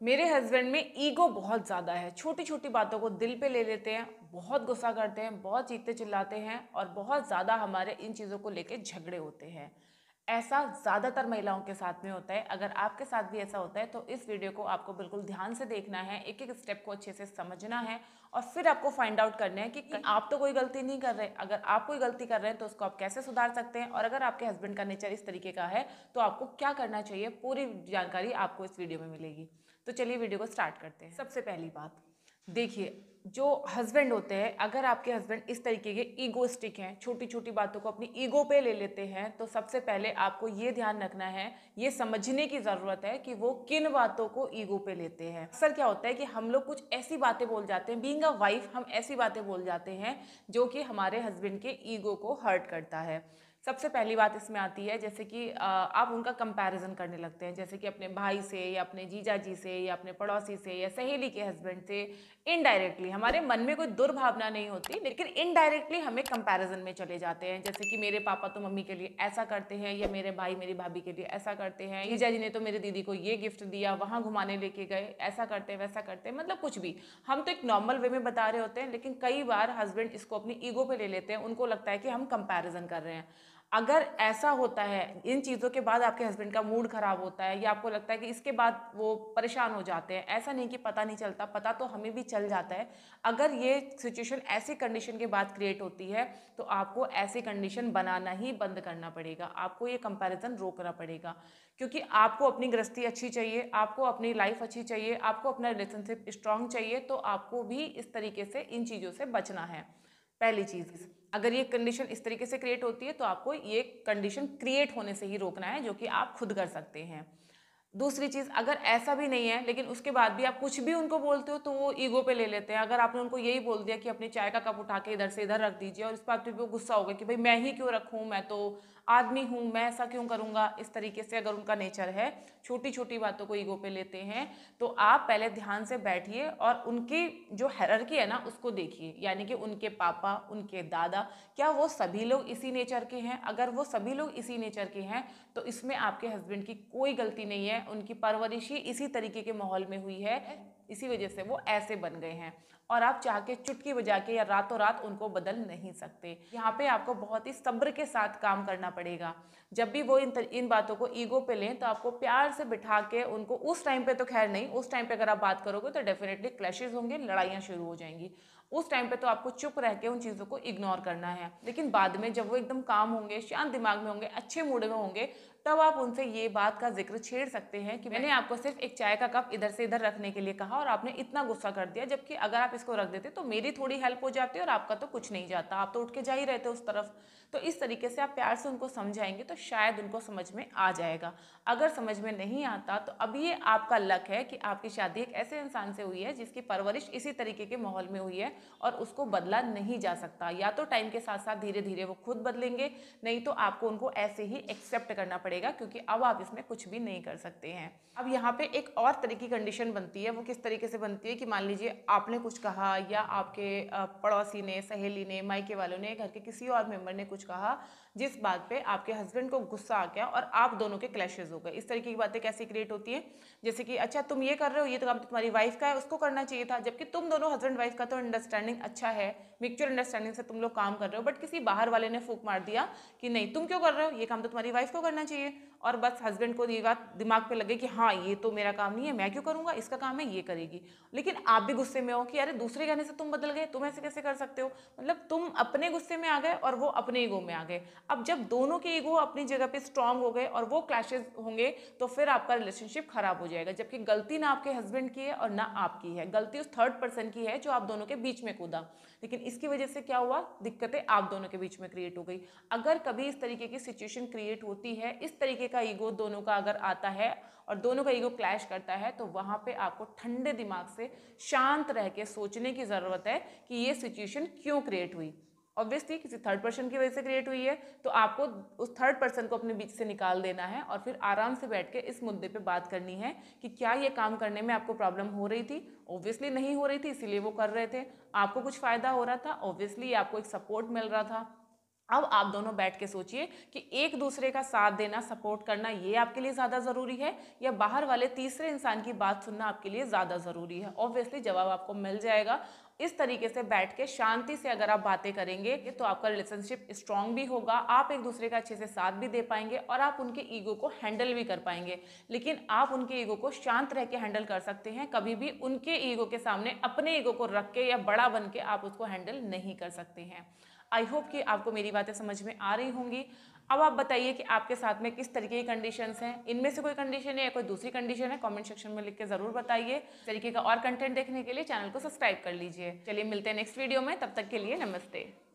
मेरे हस्बैंड में ईगो बहुत ज़्यादा है। छोटी छोटी बातों को दिल पे ले लेते हैं बहुत गुस्सा करते हैं बहुत चीखते चिल्लाते हैं और बहुत ज़्यादा हमारे इन चीज़ों को लेके झगड़े होते हैं। ऐसा ज़्यादातर महिलाओं के साथ में होता है। अगर आपके साथ भी ऐसा होता है तो इस वीडियो को आपको बिल्कुल ध्यान से देखना है एक एक स्टेप को अच्छे से समझना है और फिर आपको फाइंड आउट करना है कि आप तो कोई गलती नहीं कर रहे। अगर आप कोई गलती कर रहे हैं तो उसको आप कैसे सुधार सकते हैं? और अगर आपके हस्बैंड का नेचर इस तरीके का है तो आपको क्या करना चाहिए? पूरी जानकारी आपको इस वीडियो में मिलेगी। तो चलिए वीडियो को स्टार्ट करते हैं। सबसे पहली बात। देखिए जो हस्बैंड होते हैं, अगर आपके हस्बैंड इस तरीके के ईगोस्टिक हैं छोटी छोटी बातों को अपनी ईगो पे ले लेते हैं तो सबसे पहले आपको ये ध्यान रखना है, ये समझने की ज़रूरत है कि वो किन बातों को ईगो पे लेते हैं। अक्सर क्या होता है कि हम लोग कुछ ऐसी बातें बोल जाते हैं बींग अ वाइफ हम ऐसी बातें बोल जाते हैं, जो कि हमारे हस्बैंड के ईगो को हर्ट करता है। सबसे पहली बात इसमें आती है, जैसे कि आप उनका कंपैरिजन करने लगते हैं, जैसे कि अपने भाई से या अपने जीजा जी से या अपने पड़ोसी से या सहेली के हस्बैंड से इनडायरेक्टली हमारे मन में कोई दुर्भावना नहीं होती लेकिन इनडायरेक्टली हमें कंपैरिजन में चले जाते हैं। जैसे कि मेरे पापा तो मम्मी के लिए ऐसा करते हैं या मेरे भाई मेरी भाभी के लिए ऐसा करते हैं जीजा जी ने तो मेरी दीदी को ये गिफ्ट दिया वहाँ घुमाने लेके गए ऐसा करते हैं वैसा करते हैं मतलब कुछ भी। हम तो एक नॉर्मल वे में बता रहे होते हैं लेकिन कई बार हस्बैंड इसको अपनी ईगो पे ले लेते हैं उनको लगता है कि हम कंपेरिजन कर रहे हैं। अगर ऐसा होता है, इन चीज़ों के बाद आपके हस्बैंड का मूड ख़राब होता है, या आपको लगता है कि इसके बाद वो परेशान हो जाते हैं, ऐसा नहीं कि पता नहीं चलता, पता तो हमें भी चल जाता है। अगर ये सिचुएशन ऐसी कंडीशन के बाद क्रिएट होती है तो आपको ऐसी कंडीशन बनाना ही बंद करना पड़ेगा, आपको ये कंपैरिजन रोकना पड़ेगा, क्योंकि आपको अपनी गृहस्थी अच्छी चाहिए, आपको अपनी लाइफ अच्छी चाहिए, आपको अपना रिलेशनशिप स्ट्रांग चाहिए तो आपको भी इस तरीके से इन चीज़ों से बचना है। पहली चीज़। अगर ये कंडीशन इस तरीके से क्रिएट होती है तो आपको ये कंडीशन क्रिएट होने से ही रोकना है, जो कि आप खुद कर सकते हैं। दूसरी चीज़, अगर ऐसा भी नहीं है, लेकिन उसके बाद भी आप कुछ भी उनको बोलते हो तो वो ईगो पे ले लेते हैं। अगर आपने उनको यही बोल दिया कि अपनी चाय का कप उठा के इधर से इधर रख दीजिए, और इस बात पे वो गुस्सा होगा कि, भाई, मैं ही क्यों रखूँ? मैं तो आदमी हूँ, मैं ऐसा क्यों करूँगा? इस तरीके से अगर उनका नेचर है छोटी छोटी बातों को ईगो पे लेते हैं तो आप पहले ध्यान से बैठिए और उनकी जो हैरकी है ना, उसको देखिए। यानी कि उनके पापा, उनके दादा, क्या वो सभी लोग इसी नेचर के हैं? अगर वो सभी लोग इसी नेचर के हैं तो इसमें आपके हस्बैंड की कोई गलती नहीं है। उनकी परवरिश ही इसी तरीके के माहौल में हुई है। इसी वजह से वो ऐसे बन गए हैं। और आप चाह के चुटकी बजा के या रातों रात उनको बदल नहीं सकते। यहाँ पे आपको बहुत ही सब्र के साथ काम करना पड़ेगा। जब भी वो इन तर, इन बातों को ईगो पे लें तो आपको प्यार से बिठा के उनको उस टाइम पे तो खैर नहीं उस टाइम पे अगर आप बात करोगे तो डेफिनेटली क्लैशेज होंगे लड़ाइयाँ शुरू हो जाएँगी। उस टाइम पे तो आपको चुप रह के उन चीज़ों को इग्नोर करना है। लेकिन बाद में जब वो एकदम काम होंगे शांत दिमाग में होंगे अच्छे मूड में होंगे तब आप उनसे ये बात का ज़िक्र छेड़ सकते हैं कि मैंने आपको सिर्फ़ एक चाय का कप इधर से इधर रखने के लिए कहा और आपने इतना गुस्सा कर दिया, जबकि अगर आप इसको रख देते तो मेरी थोड़ी हेल्प हो जाती और आपका तो कुछ नहीं जाता। आप तो उठ के जा ही रहते उस तरफ़। तो इस तरीके से आप प्यार से उनको समझाएँगे तो शायद उनको समझ में आ जाएगा। अगर समझ में नहीं आता तो अब ये आपका लक है कि आपकी शादी एक ऐसे इंसान से हुई है जिसकी परवरिश इसी तरीके के माहौल में हुई है और उसको बदला नहीं जा सकता। या तो टाइम के साथ साथ धीरे धीरे वो खुद बदलेंगे, नहीं तो आपको उनको ऐसे ही एक्सेप्ट करना पड़ेगा क्योंकि अब आप इसमें कुछ भी नहीं कर सकते हैं। अब यहाँ पे एक और तरह की कंडीशन बनती है, वो किस तरीके से बनती है कि मान लीजिए आपने कुछ कहा या आपके पड़ोसी ने, सहेली ने, मायके वालों ने, घर के किसी और मेंबर ने कुछ कहा, जिस बात पे आपके हस्बैंड को गुस्सा आ गया और आप दोनों के क्लैशेज हो गए। इस तरीके की बातें कैसे क्रिएट होती है? जैसे कि अच्छा तुम ये कर रहे हो, ये तो काम तो तुम्हारी वाइफ का है, उसको करना चाहिए था। जबकि तुम दोनों हस्बैंड वाइफ का तो अंडरस्टैंडिंग अच्छा है म्यूचुअल अंडरस्टैंडिंग से तुम लोग काम कर रहे हो बट किसी बाहर वाले ने फूक मार दिया कि नहीं, तुम क्यों कर रहे हो? ये काम तो तुम्हारी वाइफ को करना चाहिए। और बस हस्बैंड को ये बात दिमाग पर लगे कि हाँ ये तो मेरा काम नहीं है, मैं क्यों करूँगा? इसका काम है ये करेगी। लेकिन आप भी गुस्से में हो कि अरे दूसरे कहने से तुम बदल गए, तुम ऐसे कैसे कर सकते हो? मतलब तुम अपने गुस्से में आ गए और वो अपने ईगो में आ गए। अब जब दोनों के ईगो अपनी जगह पे स्ट्रांग हो गए और वो क्लैशेज होंगे तो फिर आपका रिलेशनशिप खराब हो जाएगा। जबकि गलती ना आपके हस्बैंड की है और ना आपकी है। गलती उस थर्ड पर्सन की है जो आप दोनों के बीच में कूदा। लेकिन इसकी वजह से क्या हुआ? दिक्कतें आप दोनों के बीच में क्रिएट हो गई। अगर कभी इस तरीके की सिचुएशन क्रिएट होती है, इस तरीके का ईगो दोनों का अगर आता है और दोनों का ईगो क्लैश करता है तो वहाँ पे आपको ठंडे दिमाग से शांत रह के सोचने की ज़रूरत है कि ये सिचुएशन क्यों क्रिएट हुई? ऑब्वियसली किसी थर्ड पर्सन की वजह से क्रिएट हुई है तो आपको उस थर्ड पर्सन को अपने बीच से निकाल देना है और फिर आराम से बैठ के इस मुद्दे पे बात करनी है कि क्या ये काम करने में आपको प्रॉब्लम हो रही थी? ऑब्वियसली नहीं हो रही थी, इसीलिए वो कर रहे थे। आपको कुछ फ़ायदा हो रहा था? ऑब्वियसली आपको एक सपोर्ट मिल रहा था। अब आप दोनों बैठ के सोचिए कि एक दूसरे का साथ देना सपोर्ट करना, ये आपके लिए ज़्यादा ज़रूरी है या बाहर वाले तीसरे इंसान की बात सुनना आपके लिए ज़्यादा ज़रूरी है? ऑब्वियसली जवाब आपको मिल जाएगा। इस तरीके से बैठ के शांति से अगर आप बातें करेंगे तो आपका रिलेशनशिप स्ट्रांग भी होगा, आप एक दूसरे का अच्छे से साथ भी दे पाएँगे और आप उनके ईगो को हैंडल भी कर पाएँगे। लेकिन आप उनके ईगो को शांत रह के हैंडल कर सकते हैं, कभी भी उनके ईगो के सामने अपने ईगो को रख के या बड़ा बन के आप उसको हैंडल नहीं कर सकते हैं। आई होप कि आपको मेरी बातें समझ में आ रही होंगी। अब आप बताइए कि आपके साथ में किस तरीके की कंडीशंस हैं। इनमें से कोई कंडीशन है या कोई दूसरी कंडीशन है कमेंट सेक्शन में लिख के ज़रूर बताइए। तरीके का और कंटेंट देखने के लिए चैनल को सब्सक्राइब कर लीजिए। चलिए मिलते हैं नेक्स्ट वीडियो में, तब तक के लिए नमस्ते।